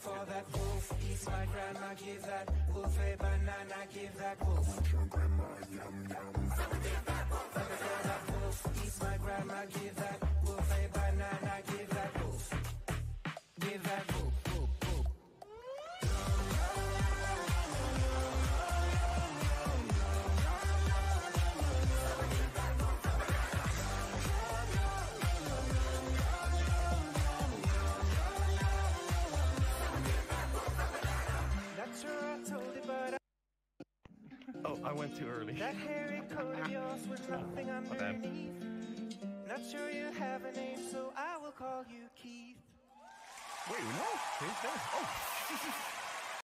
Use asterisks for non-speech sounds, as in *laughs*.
for that wolf. Eats my grandma, give that wolf a banana, give that wolf. Grandma, yum yum. That wolf. Eats my grandma, give that wolf a banana, give that wolf. Give that wolf, wolf, wolf. I went too early. That hairy coat of yours with nothing *laughs* underneath. Not sure you have a name, so I will call you Keith. Wait, no. Who's that? Oh, *laughs*